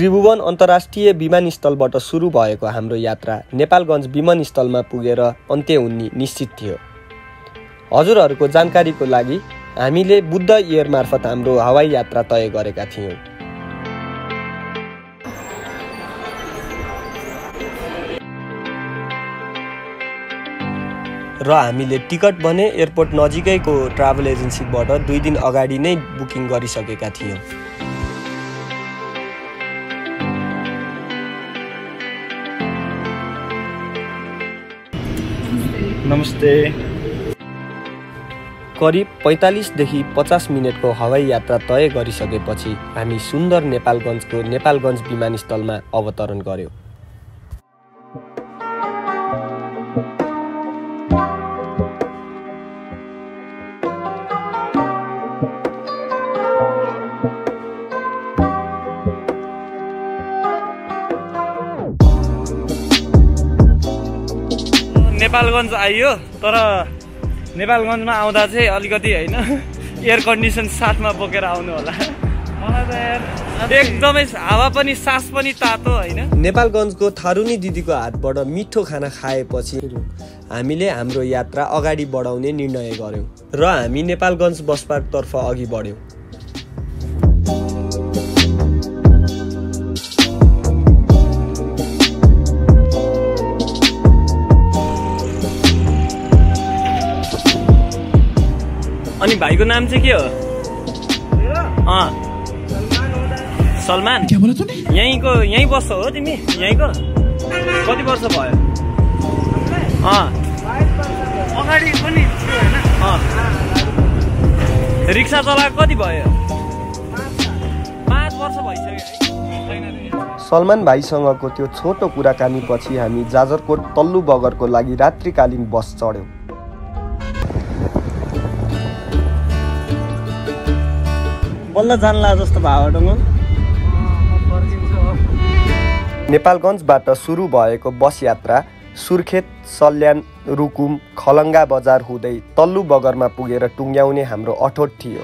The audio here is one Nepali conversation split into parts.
त्रिभुवन अन्तर्राष्ट्रिय विमानस्थलबाट सुरु भएको हाम्रो यात्रा नेपालगञ्ज विमानस्थलमा पुगेर अन्त्य हुने निश्चित थियो। हजुरहरूको जानकारीको लागि हामीले बुद्ध एयर मार्फत हाम्रो हवाई यात्रा तय गरेका थियौँ। र हामीले टिकट भने एयरपोर्ट नजिकैको ट्राभल एजेन्सीबाट दुई दिन अगाडि नै बुकिङ गरिसकेका थियौँ। नमस्ते। करिब पैँतालिसदेखि पचास मिनटको हवाई यात्रा तय गरिसकेपछि हामी सुन्दर नेपालगञ्जको नेपालगञ्ज विमानस्थलमा अवतरण गर्यौँ। नेपालगञ्ज आइयो तर नेपालगञ्जमा आउँदा चाहिँ अलिकति होइन एयर कन्डिसन साथमा बोकेर आउनु होला। मलाई त यार एकदमै हावा पनि सास पनि तातो होइन। नेपालगञ्जको थारुनी दिदीको हातबाट मिठो खाना खाएपछि हामीले हाम्रो यात्रा अगाडि बढाउने निर्णय गर्यौँ र हामी नेपालगञ्ज बस पार्कतर्फ अघि बढ्यौँ। भाइको नाम चाहिँ के हो? अँ। सलमान। यहीँको यहीँ बस्छौ हो तिमी? यहीँको? कति वर्ष भयो? अँ। अगाडि पनि अँ। रिक्सा चलाएको कति भयो? पाँच वर्ष भइसक्यो है। सलमान भाइसँगको त्यो छोटो कुराकानी पछि हामी जाजरकोट तल्लु बगरको लागि रात्रिकालीन बस चढ्यौँ। बल्ल जान्ला जस्तो भावाटोमा नेपालगञ्जबाट सुरु भएको बस यात्रा सुर्खेत सल्यान रुकुम खलङ्गा बजार हुँदै तल्लु बगरमा पुगेर टुङ्ग्याउने हाम्रो अठोट थियो।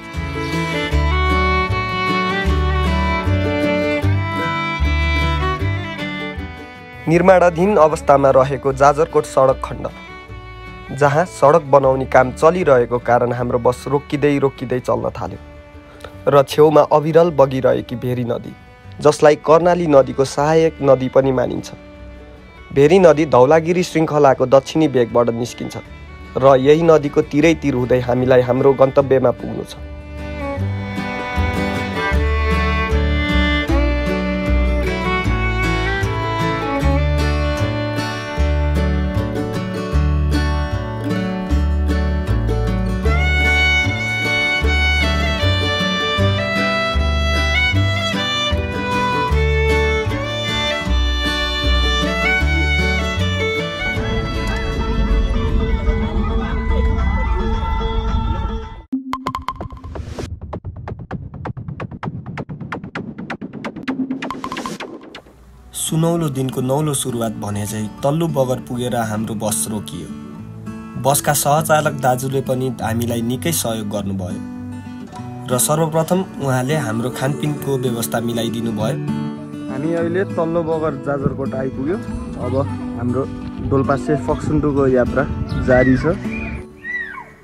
निर्माणाधीन अवस्थामा रहेको जाजरकोट सडक खण्ड जहाँ सडक बनाउने काम चलिरहेको कारण हाम्रो बस रोकिँदै रोकिँदै चल्न थाल्यो। र छेउमा अविरल बगिरहेकी भेरी नदी जसलाई कर्णाली नदीको सहायक नदी पनि मानिन्छ। भेरी नदी धौलागिरी श्रृङ्खलाको दक्षिणी भेगबाट निस्किन्छ र यही नदीको तिरै तिर हुँदै हामीलाई हाम्रो गन्तव्यमा पुग्नु छ। सुनौलो दिनको नौलो सुरुवात भने चाहिँ तल्लो बगर पुगेर हाम्रो बस रोकियो। बसका सहचालक दाजुले पनि हामीलाई निकै सहयोग गर्नुभयो। र सर्वप्रथम उहाँले हाम्रो खानपिनको व्यवस्था मिलाइदिनु भयो। हामी अहिले तल्लो बगर जाजरकोट आइपुग्यो। अब हाम्रो डोल्पासे फक्सुन्डुको यात्रा जारी छ।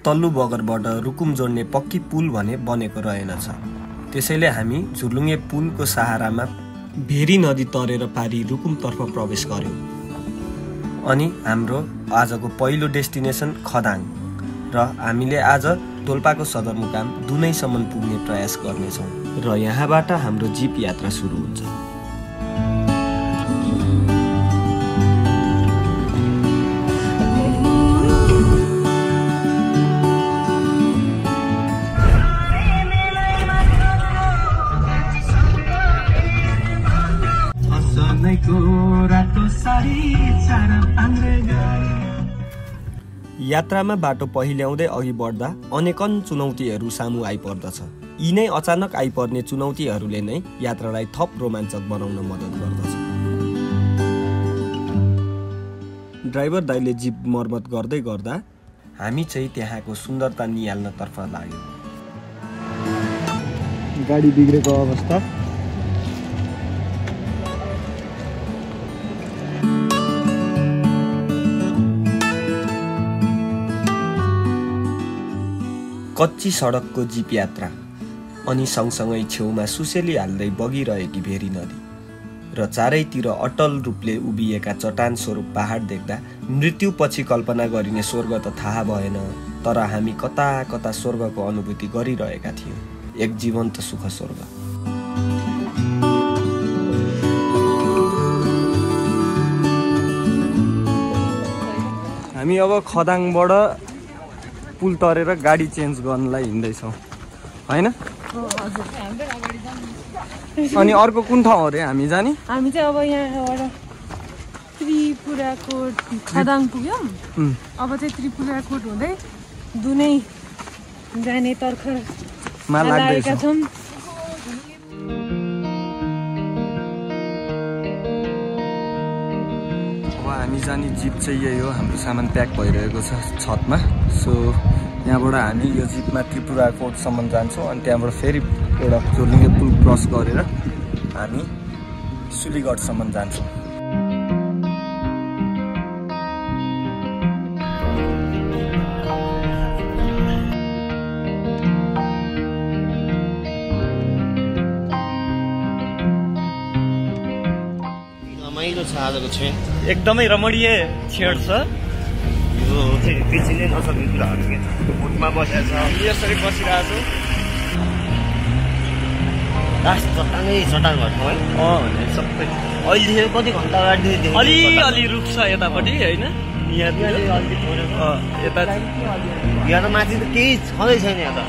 तल्लो बगरबाट रुकुम जोड्ने पक्की पुल भने बनेको रहेनछ। त्यसैले हामी झुलुङ्गे पुलको सहारामा भेरी नदी तरेर पारी रुकुमतर्फ प्रवेश गर्यौँ। अनि हाम्रो आजको पहिलो डेस्टिनेसन खदाङ र हामीले आज डोल्पाको सदरमुकाम दुनैसम्म पुग्ने प्रयास गर्नेछौँ र यहाँबाट हाम्रो जिप यात्रा सुरु हुन्छ। यात्रामा बाटो पहिल्याउँदै अघि बढ्दा अनेकन चुनौतीहरू सामु आइपर्दछ। यी नै अचानक आइपर्ने चुनौतीहरूले नै यात्रालाई थप रोमाञ्चक बनाउन मद्दत गर्दछ। ड्राइभर दाइले जिप मर्मत गर्दै गर्दा हामी चाहिँ त्यहाँको सुन्दरता निहाल्नतर्फ लाग्यौँ। गाडी बिग्रेको अवस्था। कच्ची सडकको जिप यात्रा। अनि सँगसँगै छेउमा सुसेली हाल्दै बगिरहेकी भेरी नदी र चारैतिर अटल रूपले उभिएका चट्टान स्वरूप पहाड देख्दा मृत्युपछि कल्पना गरिने स्वर्ग त थाहा भएन तर हामी कता कता स्वर्गको अनुभूति गरिरहेका थियौँ। एक जीवन्त सुख स्वर्ग। हामी अब खदाङबाट पुल तरेर गाडी चेन्ज गर्नलाई हिँड्दैछौँ। होइन? अनि अर्को कुन ठाउँ अरे हामी जाने? हामी चाहिँ अब यहाँबाट त्रिपुराकोट खदाङ पुग्यौँ अब चाहिँ त्रिपुराकोट हुँदै दुनै जाने तर्खर लागेका छौँ। हामी जाने जिप चाहिँ यही हो। हाम्रो सामान प्याक भइरहेको छ छतमा। सो यहाँबाट हामी यो जिपमा त्रिपुरा कोटसम्म जान्छौँ अनि त्यहाँबाट फेरि एउटा जोर्लिङ्गे पुल क्रस गरेर हामी सुलीगढसम्म जान्छौँ। आजको छेड एकदमै रमणीय छेड छ। यो चाहिँ बिर्सिनै नसक्ने कुराहरू के? बोटमा बसेको छ यसरी बसिरहेको लास्ट चट्टानै चट्टान भएको है छु अँ भने सबै। अहिलेदेखि कति घन्टा अगाडिदेखि अलि अलि रुख छ यतापट्टि होइन? यहाँ अलिक थोरै। छ। अँ, यता यहाँ त माथि त केही छँदै छैन यहाँ त।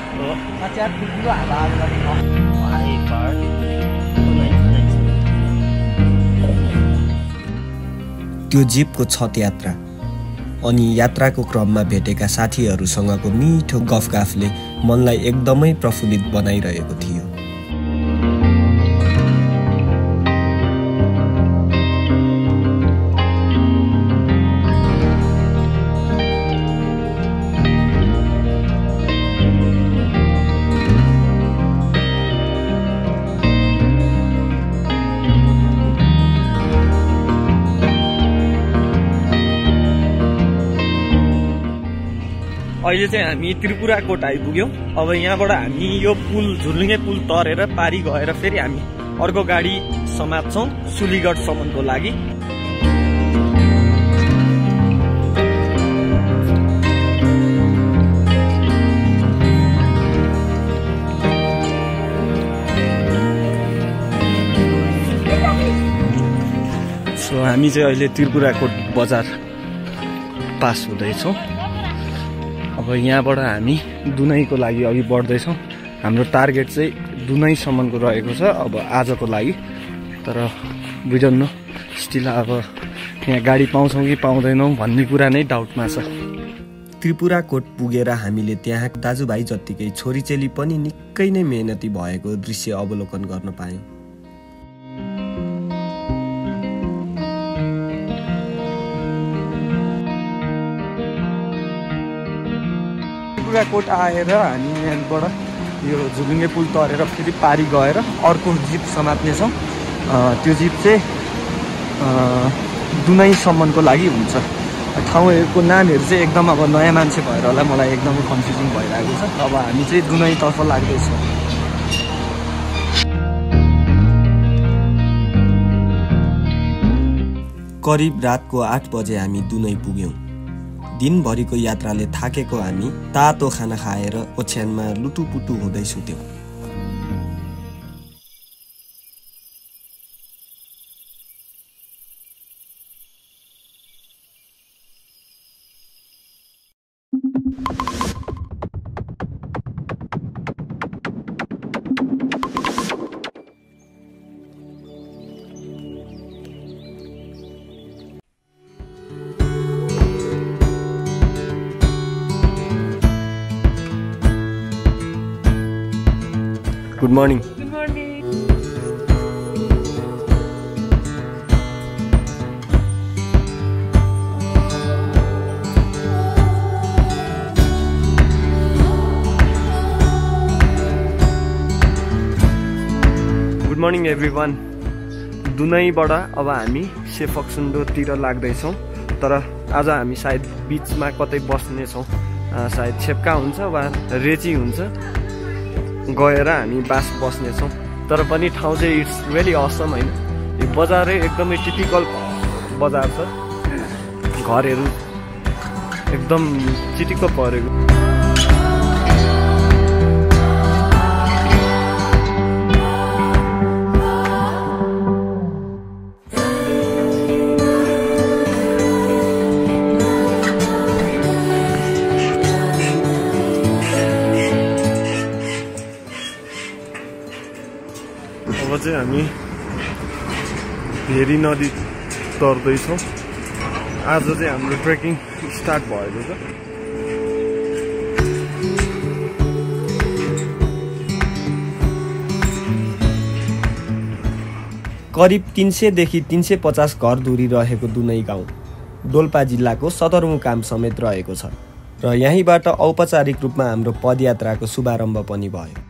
त्यो जिपको छत यात्रा। अनि यात्राको क्रममा भेटेका साथीहरूसँगको मिठो गफगाफले मनलाई एकदमै प्रफुल्लित बनाइरहेको थियो। अहिले चाहिँ हामी त्रिपुराकोट आइपुग्यौँ अब यहाँबाट हामी यो पुल झुलुङ्गे पुल तरेर पारी गएर फेरि हामी अर्को गाडी समात्छौँ सुलीगढसम्मको लागि। हामी चाहिँ अहिले त्रिपुराकोट बजार पास हुँदैछौँ। अब यहाँबाट हामी दुनैको लागि अघि बढ्दैछौँ। हाम्रो टार्गेट चाहिँ दुनैसम्मको रहेको छ अब आजको लागि। तर बुझ्नु स्टिल अब यहाँ गाडी पाउँछौँ कि पाउँदैनौँ भन्ने कुरा नै डाउटमा छ। त्रिपुराकोट पुगेर हामीले त्यहाँ दाजुभाइ जत्तिकै छोरीचेली पनि निकै नै मेहनती भएको दृश्य अवलोकन गर्न पायौँ। त्रिपुराकोट आएर हामी यहाँबाट यो झुलुङ्गे पुल तरेर फेरि पारी गएर अर्को जिप समात्नेछौँ। त्यो जिप चाहिँ दुनैसम्मको लागि हुन्छ। ठाउँहरूको नामहरू चाहिँ एकदम अब नयाँ मान्छे भएर होला मलाई एकदमै कन्फ्युजन भइरहेको छ। अब हामी चाहिँ दुनैतर्फ लाग्दैछौँ। करिब रातको आठ बजे हामी दुनै पुग्यौँ। दिनभरिको यात्राले थाकेको हामी तातो खाना खाएर ओछ्यानमा लुटुपुटु हुँदै सुत्यौँ। Good morning good morning everyone दुनैबाट अब हामी सेफक्सुन्डोतिर लाग्दैछौँ तर आज हामी सायद बिचमा कतै बस्नेछौँ। सायद छेप्का हुन्छ वा रेची हुन्छ। गएर हामी बास बस्नेछौँ। तर पनि ठाउँ चाहिँ इट्स भेरी असम होइन। यो बजारै एकदमै टिपिकल बजार छ। घरहरू एकदम चिटिक्क परेको। हामी भेरी नदी तर्दैछौँ। आज चाहिँ हाम्रो ट्रेकिङ स्टार्ट भएको छ। करिब तिन सयदेखि तिन सय पचास घर दूरी रहेको दुनै गाउँ डोल्पा जिल्लाको सदरमुकाम समेत रहेको छ। र यहीँबाट औपचारिक रूपमा हाम्रो पदयात्राको शुभारम्भ पनि भयो।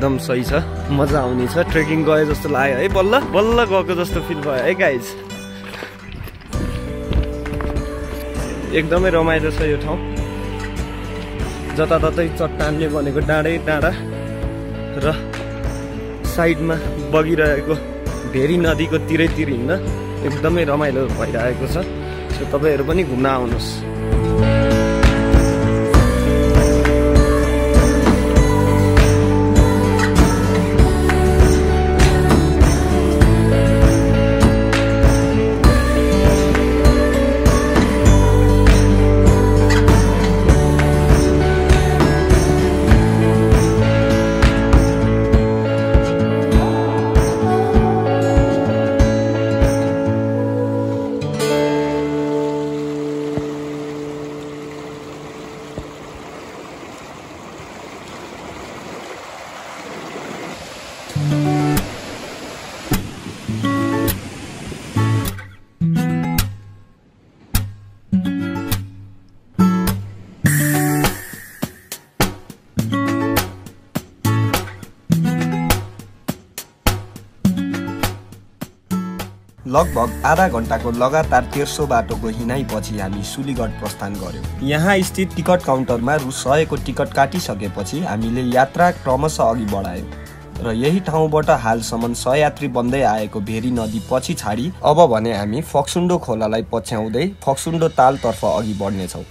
एकदम सही छ। मजा आउने छ। ट्रेकिङ गए जस्तो लाग्यो है बल्ल। बल्ल गएको जस्तो फिल भयो है गाइज एकदमै रमाइलो छ यो ठाउँ। जताततै चट्टानले बनेको डाँडै डाँडा र साइडमा बगिरहेको भेरी नदीको तिरैतिर हिँड्न एकदमै रमाइलो भइरहेको छ। सो तपाईँहरू पनि घुम्न आउनुहोस्। लगभग आधा घन्टाको लगातार तेर्सो बाटोको हिँडाइपछि हामी सुलीगढ प्रस्थान गऱ्यौँ। यहाँ स्थित टिकट काउन्टरमा रु सयको टिकट काटिसकेपछि हामीले यात्रा क्रमशः अघि बढायौँ र यही ठाउँबाट हालसम्म सहयात्री बन्दै आएको भेरी नदी पछि छाडी अब भने हामी फक्सुन्डो खोलालाई पछ्याउँदै फक्सुन्डो तालतर्फ अघि बढ्नेछौँ।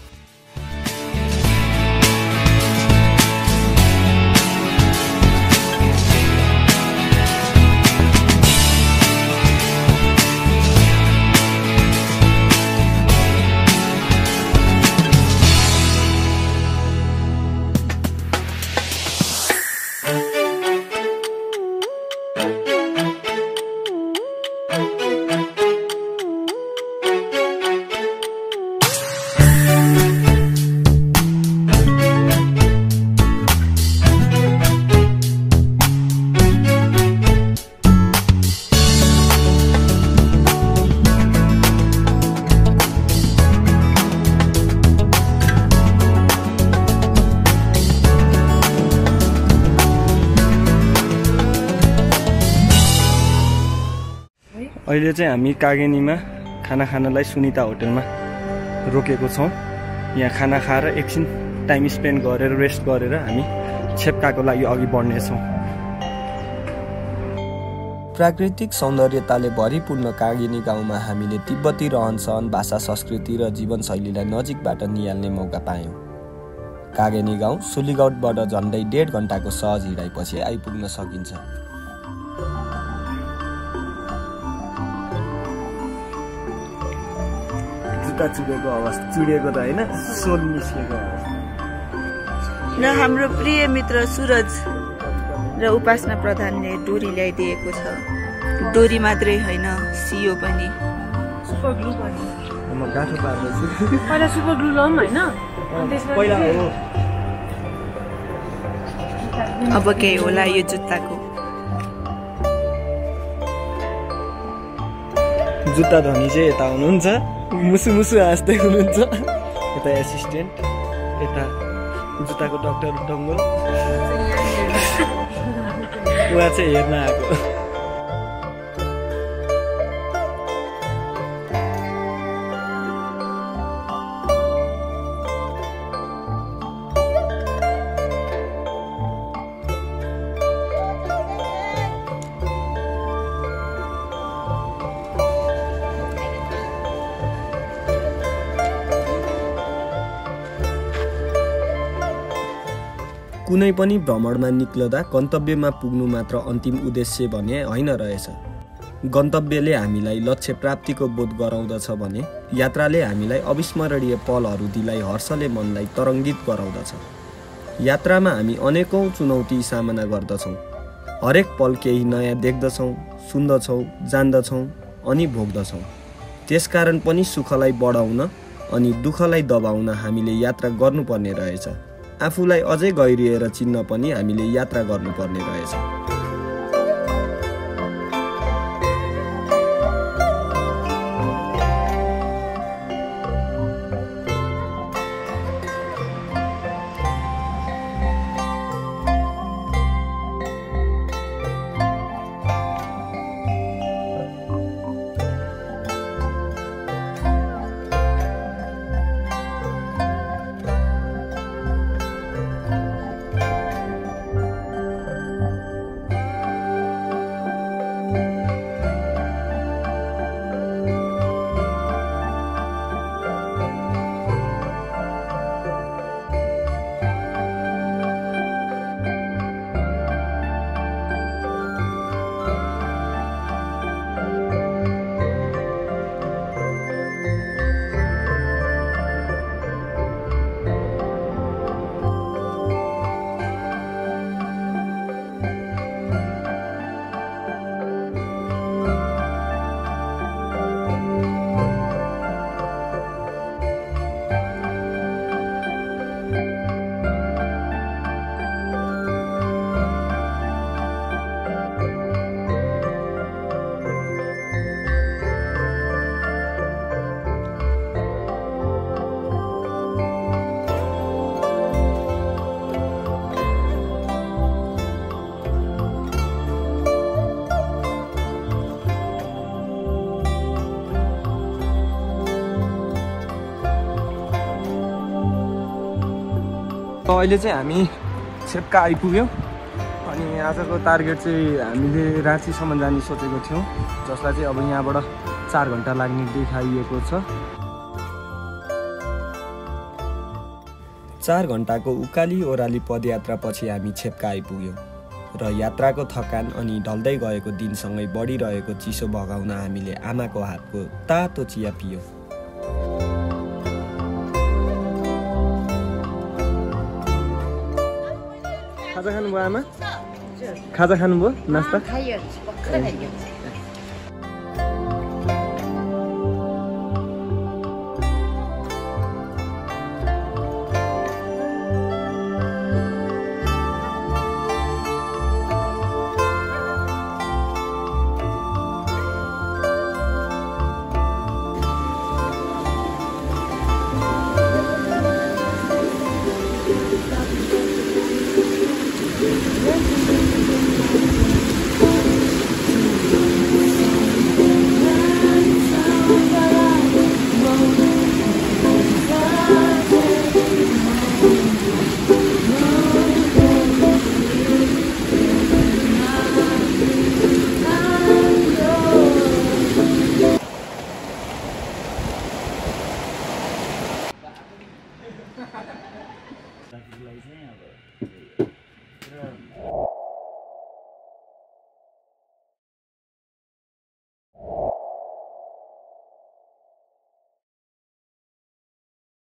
अहिले चाहिँ हामी कागेनीमा खाना खानलाई सुनिता होटेलमा रोकेको छौँ। यहाँ खाना खाएर एकछिन टाइम स्पेन्ड गरेर रेस्ट गरेर हामी छेप्काको लागि अघि बढ्नेछौँ। प्राकृतिक सौन्दर्यताले भरिपूर्ण कागिनी गाउँमा हामीले तिब्बती रहनसहन भाषा संस्कृति र जीवनशैलीलाई नजिकबाट निहाल्ने मौका पायौँ। कागेनी गाउँ सुलीगढबाट झन्डै डेढ घन्टाको सहज हिँडाइपछि आइपुग्न सकिन्छ। जुत्ता चुडेको अवस्था चुडेको त होइन सोल निस्केको अवस्था। र हाम्रो प्रिय मित्र सुरज र उपासना प्रधानले डोरी ल्याइदिएको छ। डोरी मात्रै होइन सियो पनि। सुपर ग्लु पनि। म गाँठो पार्दैछु। पहिला सुपर ग्लु होइन? हो। अब केही होला यो जुत्ताको। जुत्ता धनी चाहिँ यता हुनुहुन्छ। मुसु मुसु हाँस्दै हुनुहुन्छ। यता एसिस्टेन्ट यता जुत्ताको डक्टर डङ्गो उहाँ चाहिँ हेर्न आएको। पनि भ्रमणमा निक्लदा गन्तव्यमा पुग्नु मात्र अन्तिम उद्देश्य भने होइन रहेछ। गन्तव्यले हामीलाई लक्ष्य प्राप्तिको बोध गराउँदछ भने यात्राले हामीलाई अविस्मरणीय पलहरू दिलाई हर्षले मनलाई तरङ्गित गराउँदछ। यात्रामा हामी अनेकौँ चुनौती सामना गर्दछौँ। हरेक पल केही नयाँ देख्दछौँ सुन्दछौँ जान्दछौँ अनि भोग्दछौँ। त्यसकारण पनि सुखलाई बढाउन अनि दुःखलाई दबाउन हामीले यात्रा गर्नुपर्ने रहेछ। आफूलाई अझै गहिरिएर चिन्न पनि हामीले यात्रा गर्नुपर्ने रहेछ। अहिले चाहिँ हामी छेप्का आइपुग्यौँ। अनि आजको टार्गेट चाहिँ हामीले राँचीसम्म जाने सोचेको थियौँ जसलाई चाहिँ अब यहाँबाट चार घन्टा लाग्ने देखाइएको छ। चार घन्टाको उकाली ओह्राली पदयात्रापछि हामी छेप्का आइपुग्यौँ र यात्राको थकान अनि ढल्दै गएको दिनसँगै बढिरहेको चिसो भगाउन हामीले आमाको हातको तातो चिया पियौँ। खाजा खानुभयो आमा खाजा खानुभयो नास्ता